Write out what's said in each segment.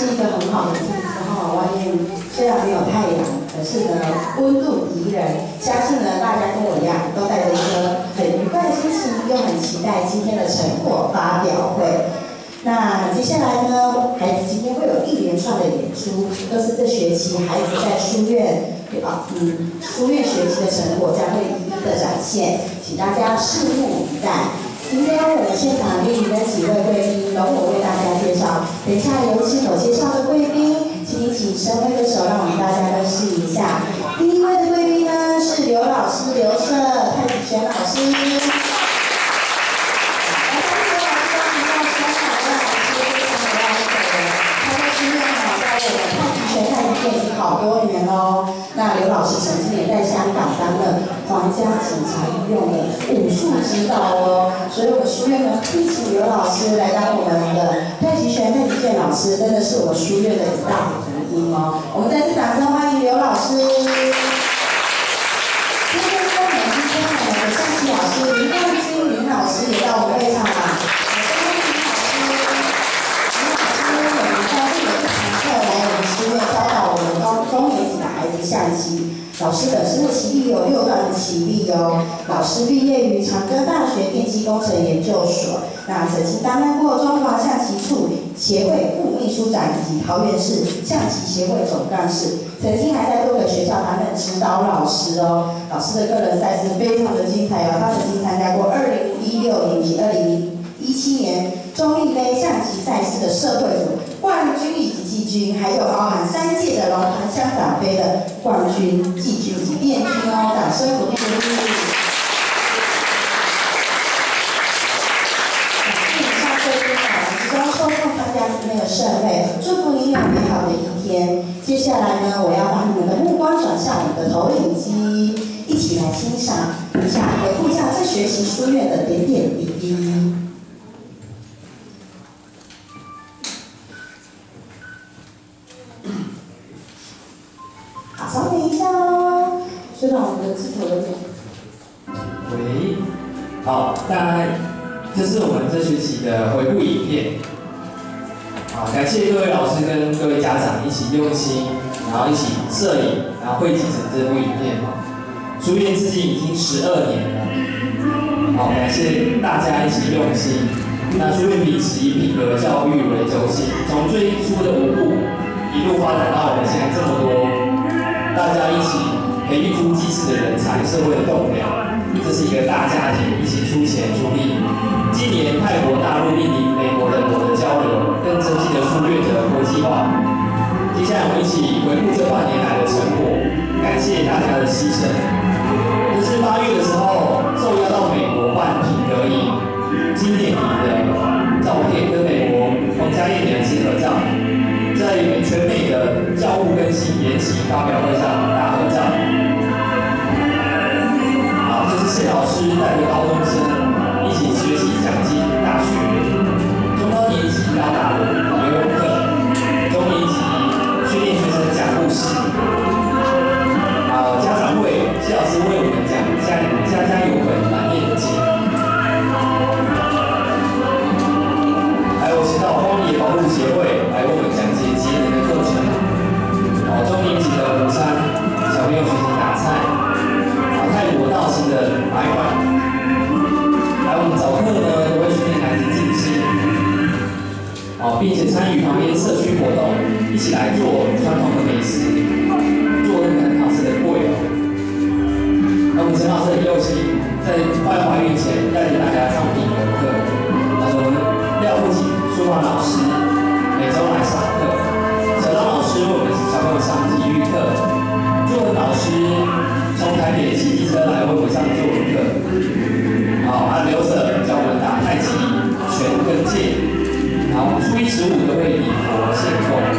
是一个很好的季节哈，外面虽然没有太阳，可是呢温度宜人，相信呢大家跟我一样，都带着一颗很愉快的心情，又很期待今天的成果发表会。那接下来呢，孩子今天会有一连串的演出，都是这学期孩子在书院啊，嗯，书院学习的成果将会一一的展现，请大家拭目以待。今天我们现场莅临的几位贵宾，由我为大家介绍。等一下有请我介绍的贵宾，请你起身挥个手，让我们大家都试一下。第一位的贵宾呢是刘老师，刘社太子璇老师。练习好多年哦，那刘老师曾经也在香港当了皇家警察御用的武术指导哦，所以我们书院呢聘请刘老师来当我们的太极拳太极剑老师，真的是我们书院的一大福音哦。我们再次掌声欢迎刘老师。今天呢，我们今天我们的象棋老师林冠军林老师也到象棋老师的生的棋力有六段的棋力哦。老师毕业于长庚大学电机工程研究所，那曾经担任过中华象棋处协会副秘书长以及桃园市象棋协会总干事，曾经还在多个学校担任指导老师哦。老师的个人赛事非常的精彩哦，他曾经参加过二零一六年及二零一七年中立杯象棋赛事的社会组冠军以及季军，还有包含三届的龙潭乡长杯的冠军、季军及殿军哦，掌声鼓励鼓励。祝以上贵宾啊，集中收看参加今天的盛会，祝福你有美好的一天。接下来呢，我要把你们的目光转向我们的投影机，一起来欣赏一下，回顾一下这学习书院的点点滴滴。这学期的回顾影片。好，感谢各位老师跟各位家长一起用心，然后一起摄影，然后汇集成这部影片。书院至今已经十二年了。好，感谢大家一起用心。那书院秉持以品格教育为中心，从最初的五步，一路发展到我们现在这么多。大家一起培育出济世的人才，社会的栋梁，这是一个大家庭，一起出钱出力。今年泰国、大陆、印尼、美国的我的交流，更增进了书院的国际化。接下来我们一起回顾这半年来的成果，感谢大家的牺牲。这是八月的时候受邀到美国办品德营，经典里的照片跟美国皇家宴联合合照。在全美的教务更新研习发表会上大合照。好，这是谢老师带着高中生高年级到大陆游泳课，中年级训练学生讲故事。一十五都会礼佛献供。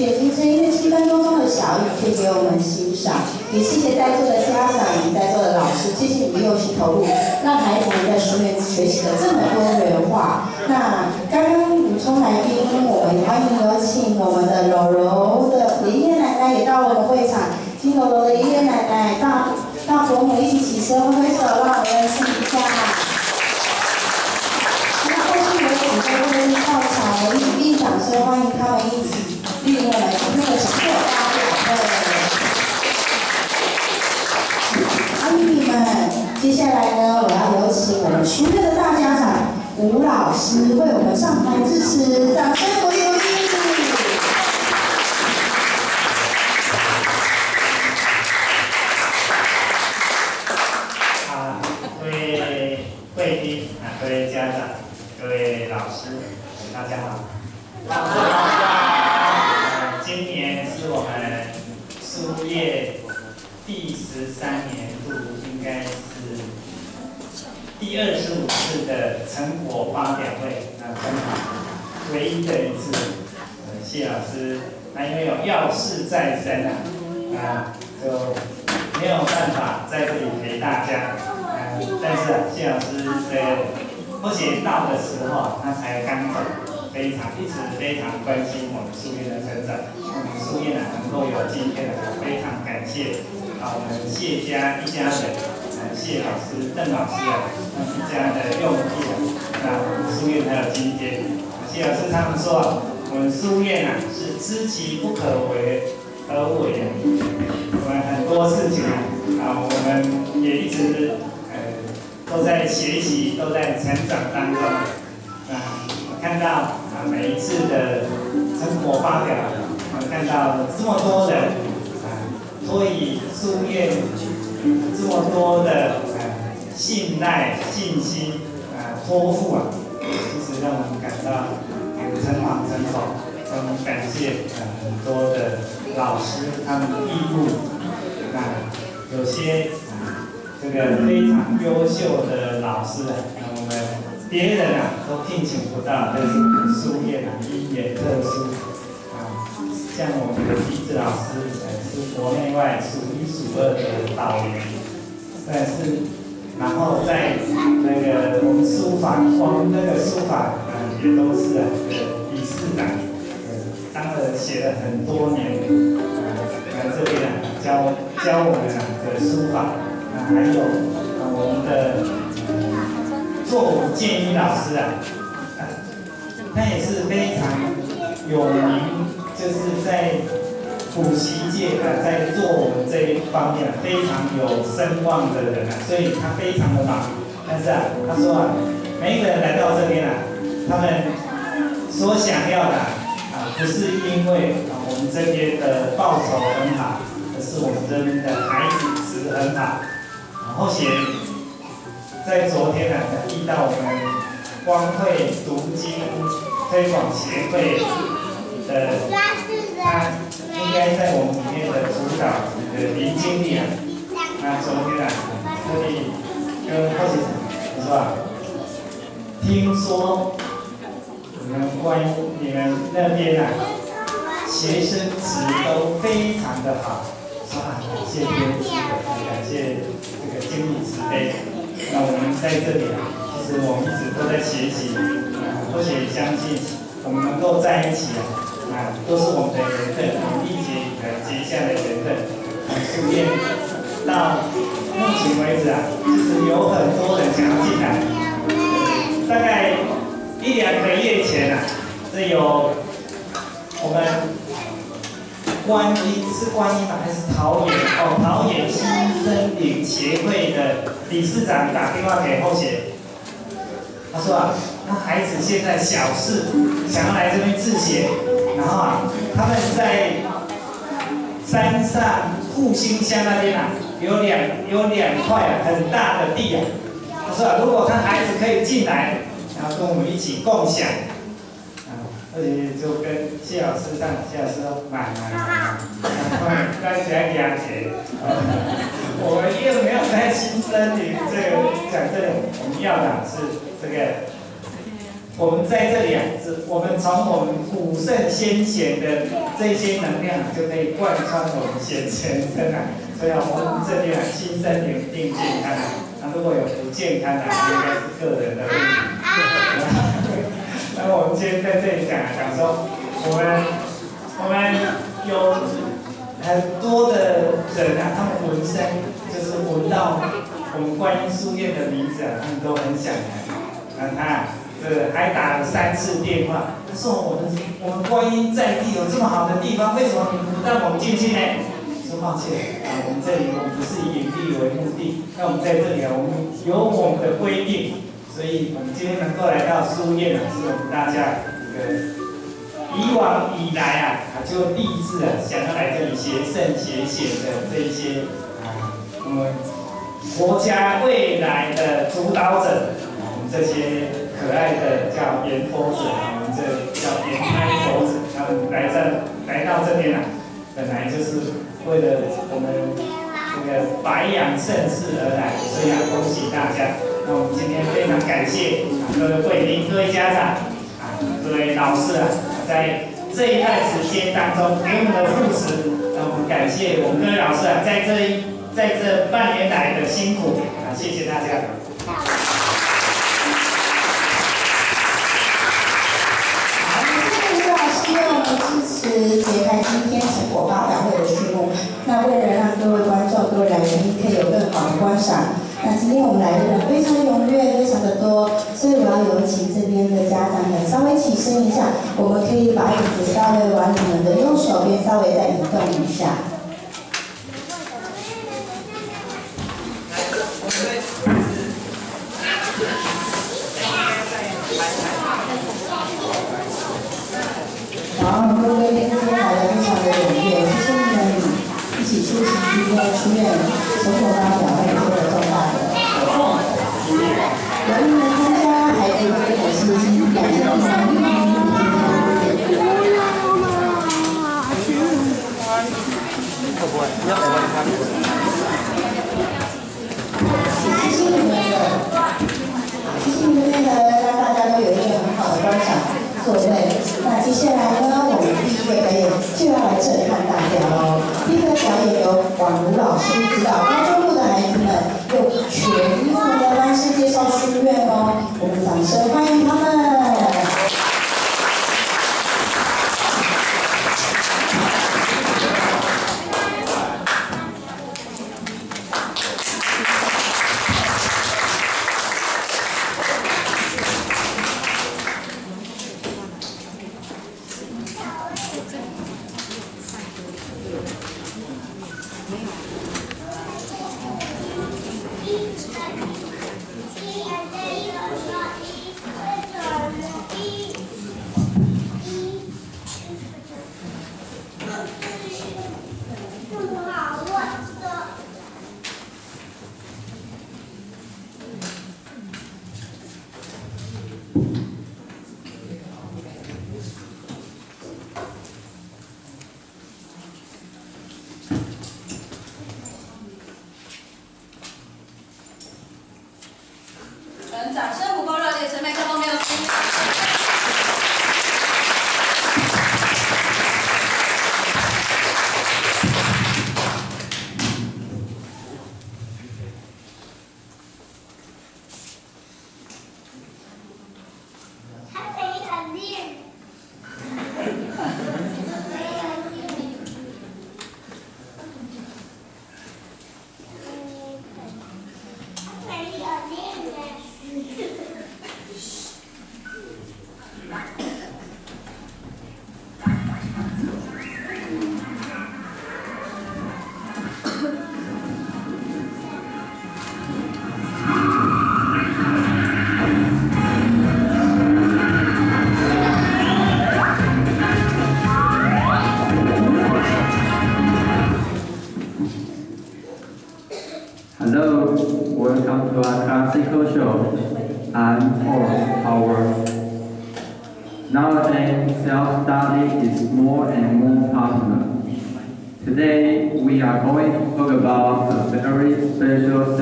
也姐姐，因为七分多钟的小雨可以给我们欣赏，也谢谢在座的家长以及在座的老师，谢谢你们用心投入，让孩子们在书院学习了这么多元化。那刚刚补充来宾，我们欢迎有请我们的柔柔的爷爷奶奶也到我们会场，请柔柔的爷爷奶奶到到伯母一起起身挥手，让我们认一下。亲爱的大家长，吴老师为我们上台致辞，掌声有请。各位贵宾，啊，各位家长，各位老师，大家好。老师好。啊，今年是我们书业第十三年。第二十五次的成果发表会，那很好，唯一的一次。呃，谢老师，那因为有要事在身啊，啊，就没有办法在这里陪大家。啊，但是啊，谢老师在或许到的时候，他才刚走，非常一直非常关心我们书院的成长，我们书院啊能够有今天的，非常感谢啊我们谢家一家人。谢老师、邓老师啊，他们家的用意啊，那我们书院还有今天。谢老师他们说啊，我们书院啊是知其不可为而为啊。我们很多事情啊，啊，我们也一直呃都在学习，都在成长当中。啊，我看到啊每一次的成果发表，我看到这么多人啊，所以书院。这么多的呃信赖、信心、呃托付啊，其实让我们感到很诚惶诚恐。我们感谢呃很多的老师他们的义务，那有些啊这个非常优秀的老师啊，那我们别人啊都聘请不到，但是我们书院啊因缘特殊啊，像我们的李子老师是国内外数一数二的导员。但是，然后在那个我们书法，光那个书法，嗯，也都是啊，理事长，嗯，当了写了很多年，嗯，来这边啊教教我们的书法，啊，还有我们的作武建一老师啊，啊，他也是非常有名，就是在。补习界啊，在做我们这一方面非常有声望的人啊，所以他非常的忙。但是啊，他说啊，每一个人来到这边啊，他们所想要的啊，不是因为啊我们这边的报酬很好，而是我们这边的孩子值很好。后写在昨天啊，遇到我们光会读经推广协会的他。应该在我们里面的主导的林经理啊，那昨天啊，特地跟贺先生我说啊，听说你们关你们那边啊，学生词都非常的好，说啊感谢编辑，感谢这个经理慈悲。那我们在这里啊，其实我们一直都在学习，啊，而且相信我们能够在一起啊。都是我们的缘分，我们一起呃结下的缘分。书院到目前为止啊，其实有很多人想要进来。大概一两个月前啊，这有我们观音是观音吗？还是桃园？哦，桃园新森林协会的理事长打电话给后协，他说啊，他孩子现在小四，想要来这边自学。然后啊，他们在山上复兴乡那边啊，有两有两块啊很大的地啊。他说，如果他孩子可以进来，然后跟我们一起共享，啊，而且就跟谢老师上，谢老师说买买买，快快起来两钱。我们又没有在新森林这个讲这个，我们要的是这个。我们在这里啊，是我们从我们古圣先贤的这些能量就可以贯穿我们先前生啊。所以啊，我们这边啊，心身灵定健康啊。那如果有不健康的，应该是个人的问题。那我们今天在这里讲啊，讲说我们我们有很多的人啊，他们闻声就是闻到我们观音书院的名字啊，他们都很想来。那他。呃，还打了三次电话，他说我们我们观音在地有这么好的地方，为什么你不让我们进去呢？说抱歉啊，我们这里我们不是以盈利为目的，那我们在这里啊，我们有我们的规定，所以我们今天能够来到书院啊，是我们大家一个以往以来啊，就立志啊，想要来这里学圣学显的这一些啊，我们国家未来的主导者，我们这些。可爱的叫盐佛子，我们这叫盐开猴子，他们来这来到这边来，本来就是为了我们这个白羊盛世而来，所以要恭喜大家。那我们今天非常感谢啊各位贵宾、各位家长啊、各位老师啊，在这一段时间当中给我们的扶持，那我们感谢我们各位老师啊，在这一在这半年来的辛苦啊，谢谢大家。观赏，那今天我们来的人非常踊跃，非常的多，所以我要有请这边的家长们稍微起身一下，我们可以把椅子稍微往你们的右手边稍微再移动一下。好，各位今天来的非常的踊跃，谢谢你们一起出席今天出院成果发表会这个重大的活动。有你们参加，孩子会很开心，感谢你们。谢谢你们的，谢谢你们的，让大家都有一个很好的观赏座位。那接下来呢，我们第一个表演就要来震撼大家喽。第一个表演由宛如老师指导高中部的孩子们用全英文的方式介绍书院哦，我们掌声欢迎他们。没有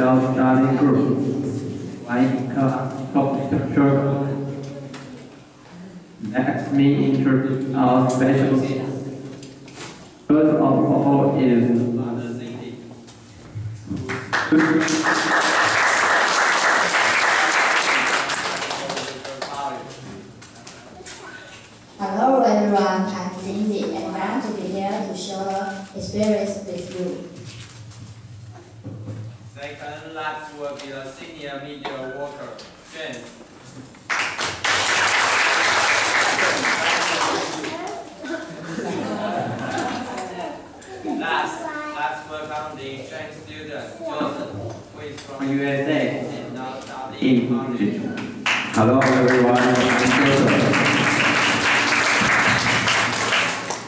of Darling Group, White Top Circle. Let me introduce our special First of all is Mother Lady. Last will be the senior media worker, James. Last, last welcome the exchange student, Joseph, who is from USA. and English. English. Hello everyone,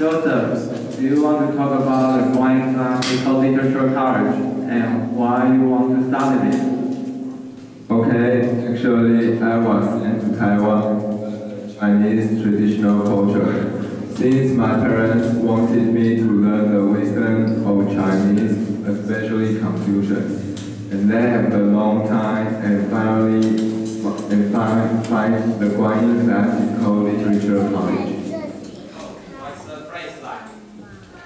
Joseph. Do you want to talk about going classical literature college and why you want to study it? Okay, actually, I was sent to uh, Chinese traditional culture. Since my parents wanted me to learn the wisdom of Chinese, especially Confucius, and they have a long time and finally and find, find the Guanyin Classical Literature College. What's the place like?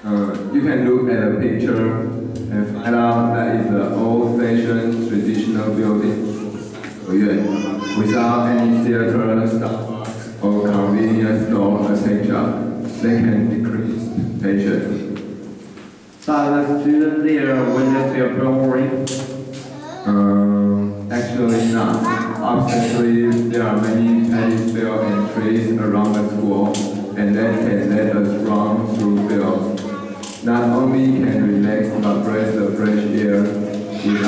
Uh, you can look at a picture and find out that it's an old-fashioned traditional building, without any theater, staff, or convenience store attention. They can decrease patience. But the students there, when they feel boring, Um, actually not. Obviously, there are many paddy field and trees around the school, and that can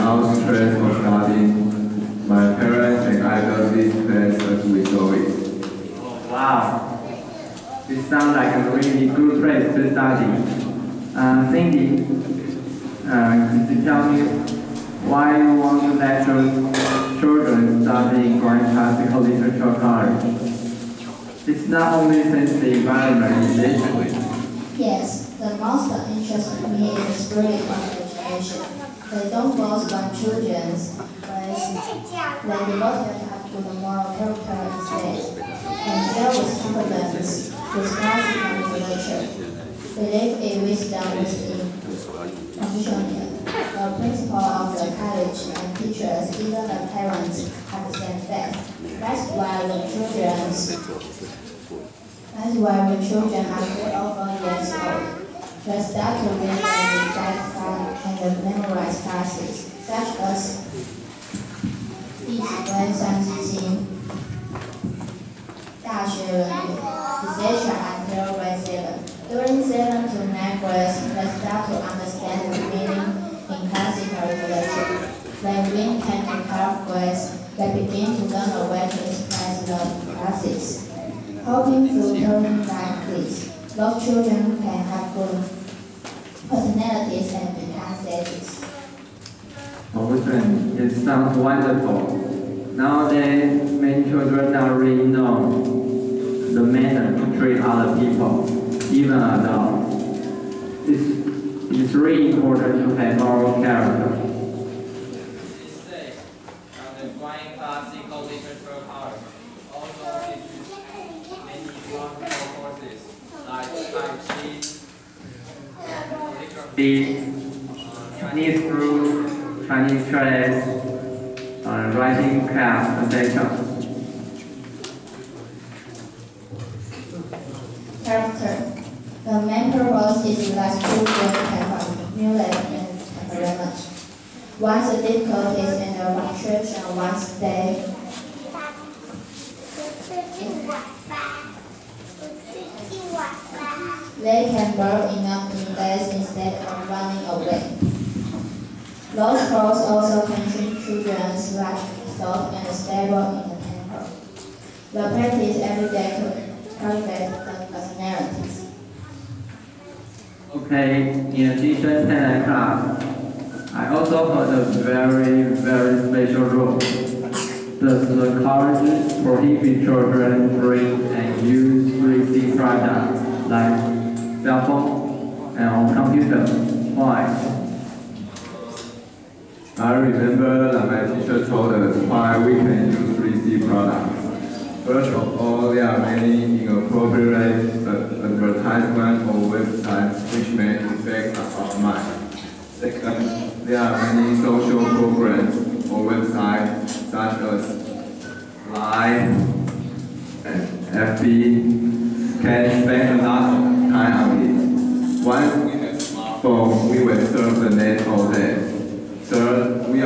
without stress of studying. My parents and I love this place as we saw it. wow, it sounds like a really good place to study. Uh, Cindy, uh, could you tell me why you want to lecture children studying Grand Classical Literature College? It's not only since the environment is different. Yes, the most interesting me is spirit of education. They don't boast about children's, but they devoted have to the moral character instead, and share with confidence with classical literature. Believe in wisdom within Confucianism. The principal of the college and teachers, even the parents, have the same faith. That's why the children's that's why when children are or four years old, they start to read and recite fast and memorize classes, such as 弟子规、三字经、大学论语, etc. until grade seven. During seven to nine grades, they start to understand the meaning in classical literature. When we came to twelfth grades, they begin to learn a way to express the classics. Hoping through learning like this, those children can have good personalities and. Awesome, it sounds wonderful. Nowadays, many children don't really know the manner to treat other people, even adults. It's, it's really important to have moral character. This day, from the Guanyin Classical Literature College, also teaches many wonderful courses like Tai Chi, calligraphy, Chinese group, Chinese class, uh, writing class, etc. Character. The main purpose is that children can formulate and temperament. Once the difficulties and the frustration once they they can burn enough in days instead of running away. Those calls also treat children's life thought and stable in the temper. The practice every day to cultivate the personalities. Okay, in addition to that class, I also heard a very, very special rule. Does the college prohibit children bring and use 3C products like cell phone and computer? Why? I remember that my teacher told us why we can use 3C products. First of all, there are many inappropriate advertisements or websites which may affect our mind. Second, there are many social programs or websites such as Line and FB can spend a lot of time on it. Once we have smartphone, we will surf the net all day.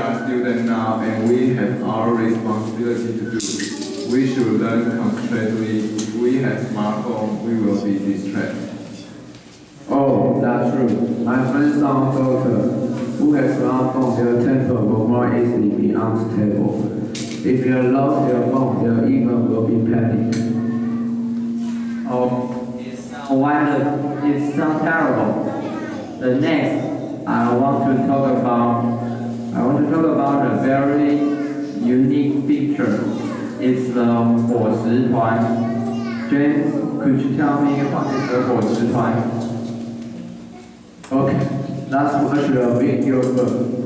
Third, we are students now and we have our responsibility to do. We should learn concretely. If we have smartphone, we will be distracted. Oh, that's true. My friend's son daughter, who has smartphone, their temper will more easily be unstable. If you lost their phone, their even will be panic. Oh, is now why it sounds terrible. The next, I want to talk about, I want to talk about a very unique picture. It's the 伙食团 James, could you tell me what is a 伙食团? Okay, that's what should be your book.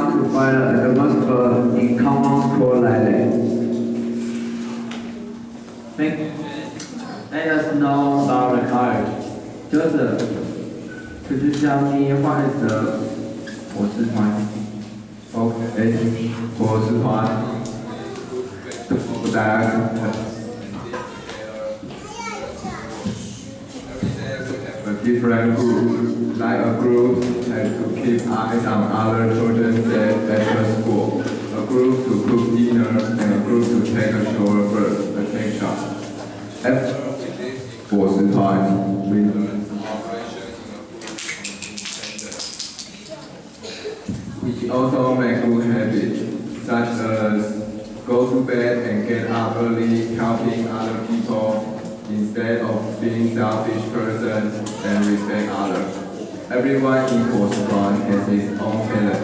really hard to find an atmosphere in common school like that. Thank Let us know about the college. Joseph, could you tell me what is the 伙食团？OK，伙食团。that a different groups, like a group had to keep eyes on other children at after school, a group to cook dinner, and a group to take a shower first, a take shot. At was the time we We also make good habits, such as go to bed and get up early, helping other people, instead of being selfish person and respect others. Everyone in Kosovan has his own talent.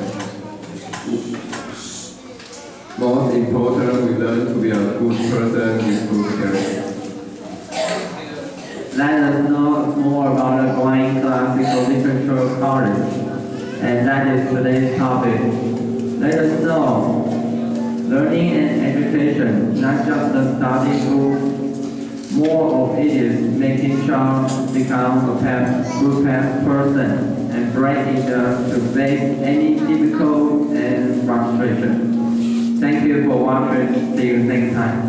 Most important, we learn to be a good person with good character. Let us know more about the Hawaiian Classical Literature College, and that is today's topic. Let us know learning and education, not just the study group. More of it is making child become a path, good person and bright enough to face any difficult and frustration. Thank you for watching. See you next time.